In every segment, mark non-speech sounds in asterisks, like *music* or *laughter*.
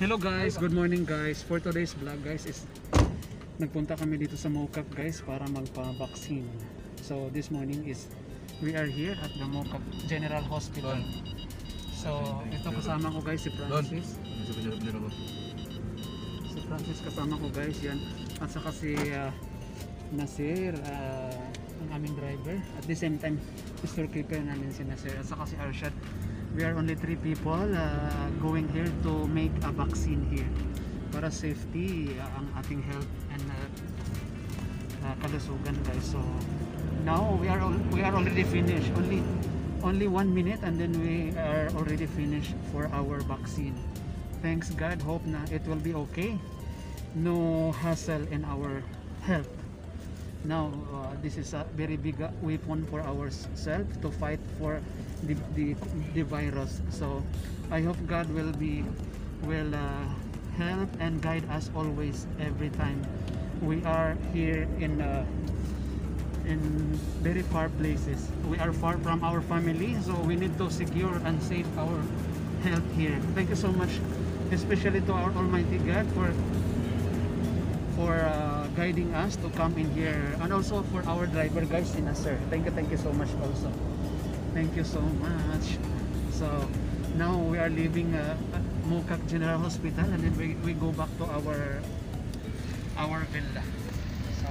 Hello guys, good morning guys. For today's vlog guys is nagpunta kami dito sa Mocap guys para magpa-vaccine. So this morning is we are here at the Mocap General Hospital. So ito kasama ko guys si Francis. Si Francis kasama ko guys yan. At saka si ah, Nasir, ah, ang aming driver. At the same time, Mr. Keeper namin si Nasir. At saka si Arshad. We are only three people ah, going here to make a vaccine here. Para safety ah, ang ating health and ah, ah, kalusugan guys. So now we are al- we are already finished. Only only one minute and then we are already finished for our vaccine. Thanks God. Hope na it will be okay. No hassle in our health. Now, uh, this is a very big uh, weapon for ourselves to fight for the, the, the virus. So, I hope God will be will uh, help and guide us always every time we are here in uh, in very far places. We are far from our family, so we need to secure and save our health here. Thank you so much, especially to our Almighty God for for uh, guiding us to come in here, and also for our driver guys, in sir. Thank you, thank you so much also. Thank you so much. So now we are leaving uh, Mukak General Hospital, and then we, we go back to our our villa. So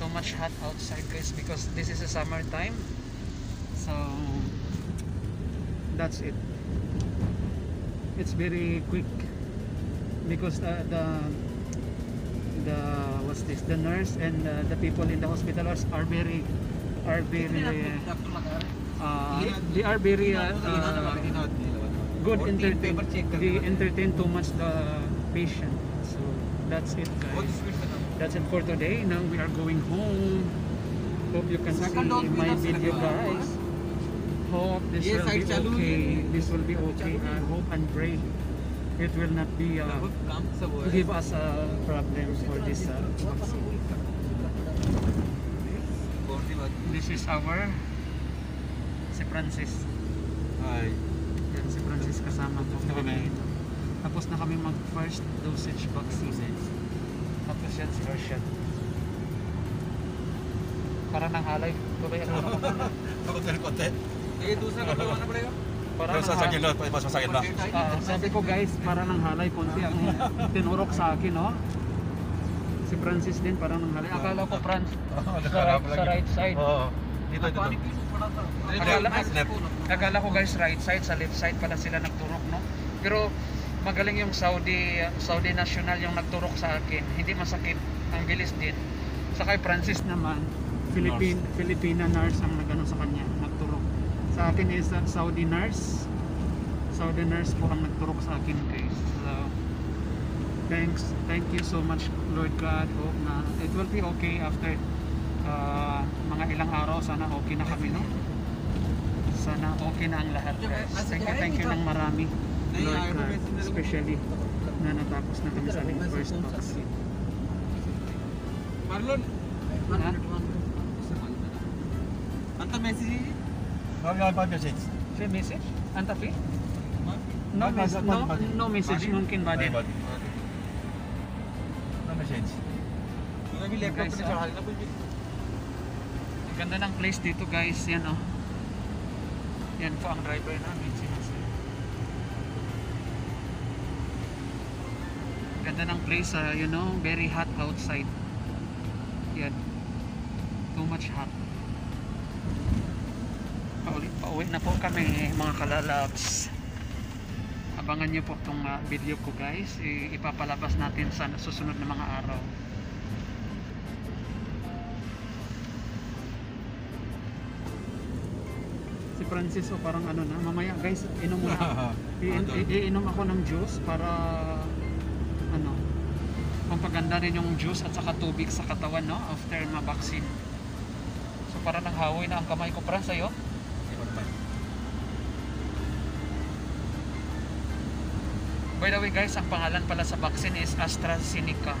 too much hot outside guys because this is a summer time. So that's it. It's very quick because the the, the what's this the nurse and uh, the people in the hospital are very are very uh, they are very uh, uh, good entertain they entertain too much the patient. So that's it guys. That's it for today. Now we are going home. Hope you can see my video guys. Hope this will be okay. this will be okay. I hope and pray it will not be uh, to give us uh, problems for this uh, This is our si Francis. Hi. Yan si Francis kasama ko. Tapos na kami mag first dosage vaccine. Eh. Tapos yan si Roshan. Para nang halay. Tuloy ako. *laughs* Ako tayo konti. Sige, eh, dusa ka. Pagawa na pala yun. Para Pero sa halay. lang, mas masakyan na. Ah, sabi ko guys, para nang halay konti ang tinurok sa akin, no? Si Francis din parang nang halay. Akala ko Franz sa right, sa right side. Oo. Dito, dito. Akala, akala ko guys right side sa left side pala sila nagturok no pero magaling yung Saudi Saudi National yung nagturok sa akin hindi masakit ang bilis din sa kay Francis naman Philippine Filipina nurse ang nagano sa kanya sa akin is uh, Saudi nurse. Saudi nurse po ang nagturok sa akin guys. So thanks thank you so much Lord God. Hope na it will be okay after uh, mga ilang araw. Sana okay na kami no? Sana okay na ang lahat guys. thank you thank you ng marami Lord God. especially na natapos na kami sa aming first vaccine Marlon, Marlon, Anta message No, no message. Say message? Anta fi? No, no, no, no message mungkin ba din. No message. Grabe laptop na sa halina Ang ganda ng place dito guys, yan oh. Yan po ang driver namin si Ganda ng place, uh, you know, very hot outside. Yan. Too much hot. Pauwi, na po kami mga kalalabs. Abangan nyo po itong ah, video ko guys. I- ipapalabas natin sa susunod na mga araw. si Francis o parang ano na mamaya guys inom muna *laughs* I- i- iinom ako ng juice para ano pampaganda rin yung juice at saka tubig sa katawan no after ma-vaccine so para nang hawoy na ang kamay ko para sa'yo by the way guys ang pangalan pala sa vaccine is AstraZeneca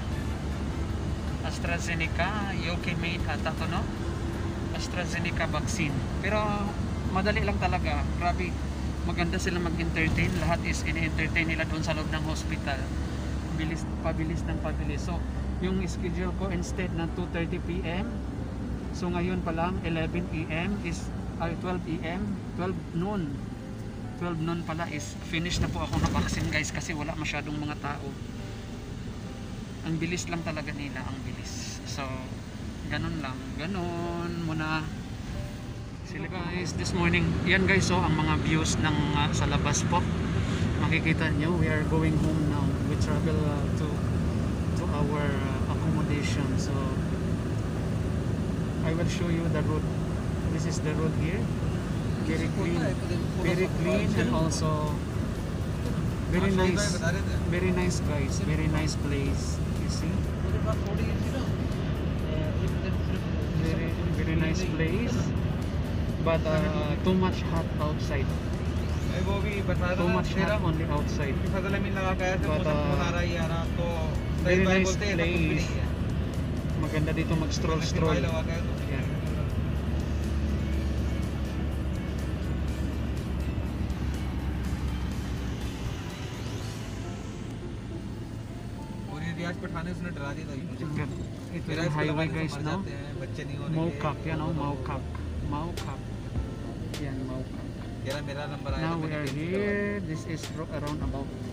AstraZeneca UK made ata to no AstraZeneca vaccine pero madali lang talaga grabe maganda sila mag-entertain. Lahat is in-entertain nila doon sa loob ng hospital. Bilis, pabilis ng pabilis. So, yung schedule ko instead na 2.30 p.m. So, ngayon pa lang 11 a.m. is ay 12 a.m. 12 noon 12 noon pala is finish na po ako na vaccine guys kasi wala masyadong mga tao. Ang bilis lang talaga nila ang bilis. So ganun lang ganun muna. Sila guys this morning yan guys so ang mga views ng uh, sa labas po. Makikita nyo we are going home now. We travel uh, to to our uh, accommodation. So I will show you the road. This is the road here very clean, very clean and also very nice, very nice guys, very nice place, you see. Very, very nice place, but uh, too much hot outside. Too much hot only outside. But uh, very nice place. Maganda dito mag-stroll-stroll. रियाज पठान उसने डरा दिया था मुझे। फिर हाईवे का इस बच्चे नहीं होने मौकाप या नो मौकाप मौकाप या मौकाप मेरा नंबर आया था this is around about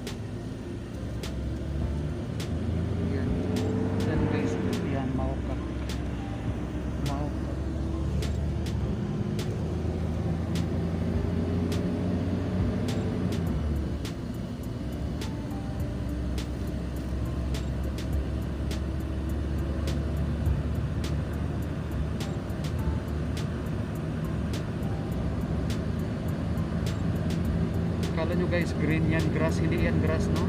Kala nyo guys, green yan grass, hindi yan grass no?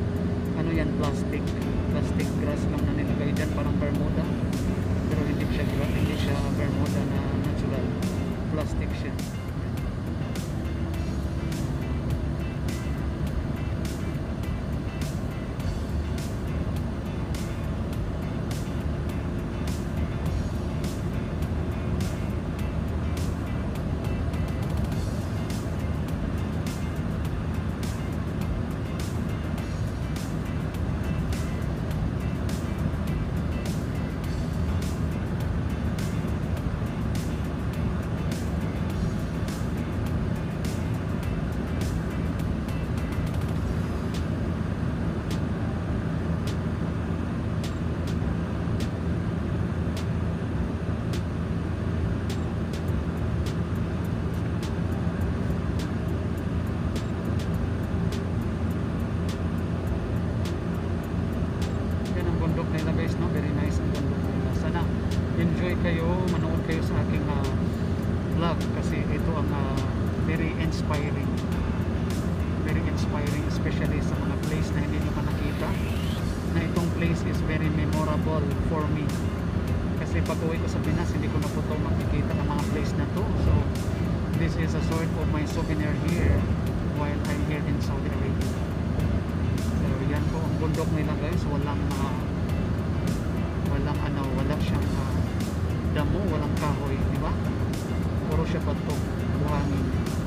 Ano yan, plastic. Plastic grass lang na nilagay dyan, parang Bermuda. Pero hindi siya, hindi siya Bermuda na natural. Plastic siya. Inspiring. Very inspiring especially sa mga place na hindi nyo pa nakita. Na itong place is very memorable for me. Kasi pag uwi ko sa Pinas, hindi ko na po ito makikita ng mga place na to. So, this is a sort of my souvenir here while I'm here in Saudi Arabia. So yan po ang bundok nila guys, walang uh, walang ano, wala siyang uh, damo, walang kahoy, di ba? Puro siya bato, buhangin.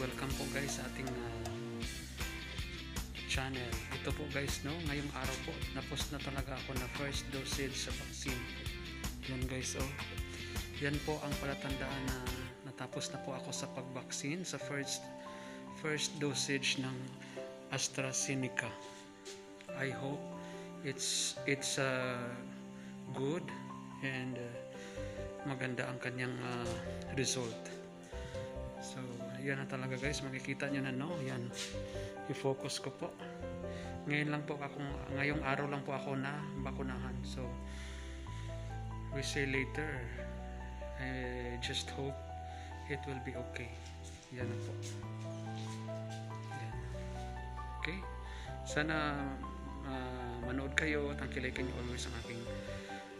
welcome po guys sa ating uh, channel. Ito po guys no, ngayong araw po napos na talaga ako na first dosage sa vaccine. Yan guys oh. Yan po ang palatandaan na natapos na po ako sa pagbaksin sa first first dosage ng AstraZeneca. I hope it's it's uh, good and uh, maganda ang kanyang uh, result. Yan na talaga guys. Makikita nyo na no. Yan. I-focus ko po. Ngayon lang po ako, ngayong araw lang po ako na bakunahan. So, we say later. I just hope it will be okay. Yan na po. Yan. Okay? Sana ah, manood kayo at tangkilikan nyo always ang aking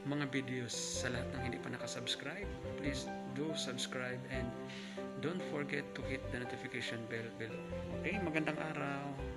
mga videos sa lahat ng hindi pa nakasubscribe. Please do subscribe and don't forget to hit the notification bell below. Okay? Magandang araw.